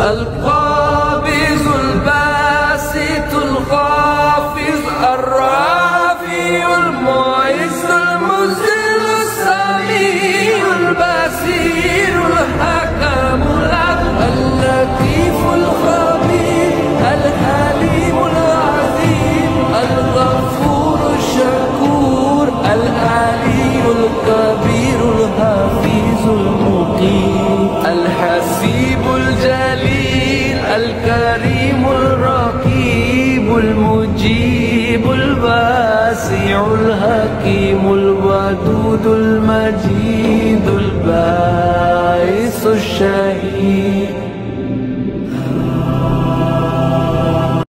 ألقى الكريم الرقيب المجيب الواسع الحكيم الودود المجيد البائس الشهيد.